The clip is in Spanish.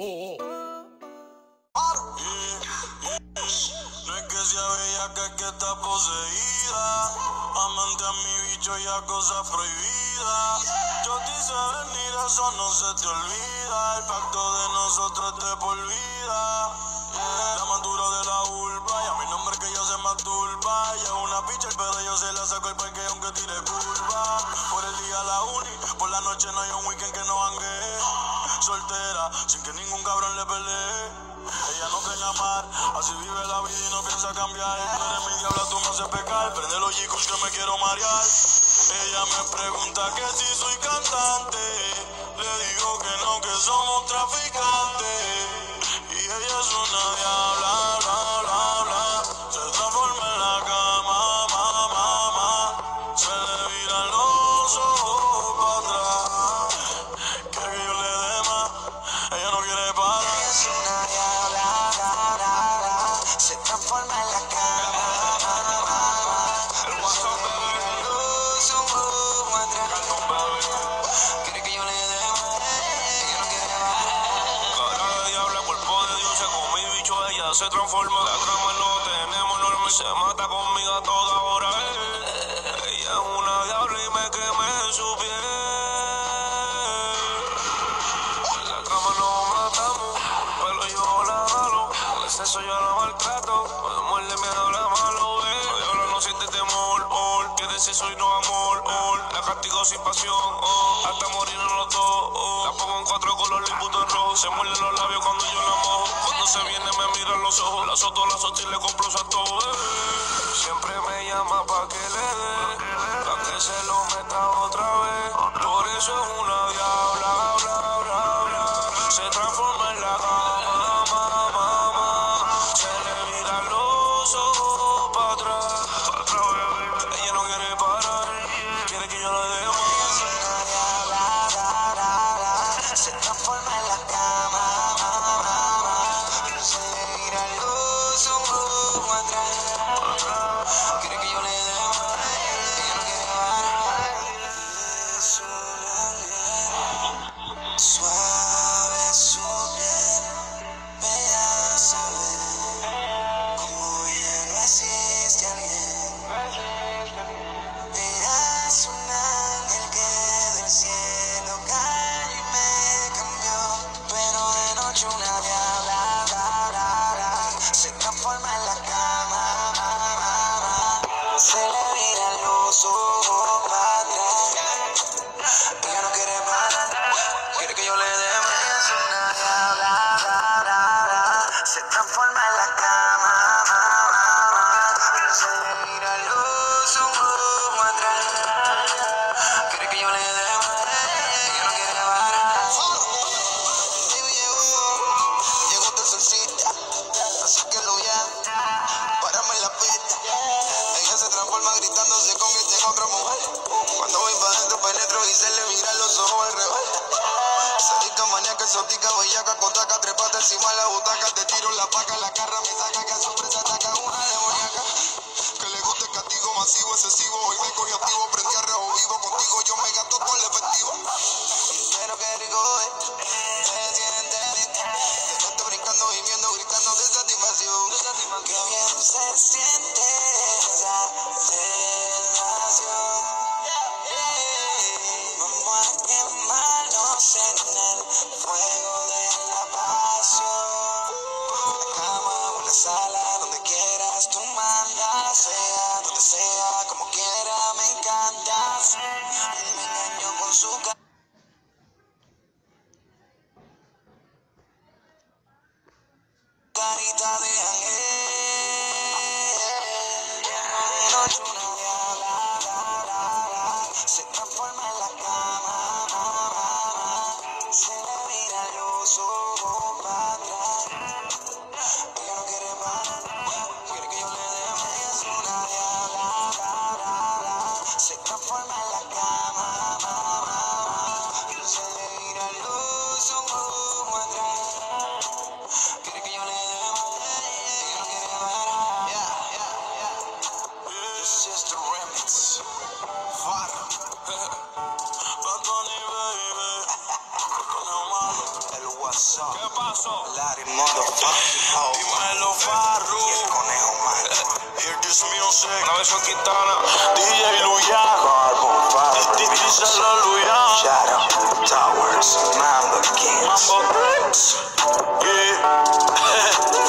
Oh, oh. No es que sea bella, que es que está poseída. Amante a mi bicho y a cosas prohibidas. Yo te hice venir, eso no se te olvida. El pacto de nosotros de por. Soltera, sin que ningún cabrón le pelee. Ella no cree amar, así vive la vida y no piensa cambiar. Tú eres mi diabla, tú me haces pecar. Prende los chicos que me quiero marear. Ella me pregunta que si soy cantante. Le digo que no, que somos traficantes. Y ella es una diabla, bla, se transforma en la cama. El WhatsApp. Quiere que yo le dé ella no quiere. Cara de diabla, cuerpo de se come y bicho, ella se transforma. La trama no tenemos norma y se mata conmigo toda sexo yo la maltrato, me muerde, me habla malo, eh. La diabla no siente temor, oh. Quiere sexo y no amor, oh. La castigo sin pasión, oh. Hasta morir en los dos, oh. La pongo en cuatro colores y puto en rojo. Se muerde los labios cuando yo la mojo. Cuando se viene me mira en los ojos. La soto, la soto y le compro su antojo, eh. Siempre me llama pa' que le dé, pa' que se lo meta otra vez. Por eso es una Swear bellaca, con taca, trepata encima la butaca, te tiro la paca, la carra me saca, que a body up? ¿Qué pasó? Larry motherfucking ho. Dímelo, Farru. Y el conejo macho. Hear this music. Una vez fue Quintana. DJ Luyan. Carbon fiber. Díselo, Luyan. Shadow Towers. Mamba Kings. Mambo Bricks. Yeah.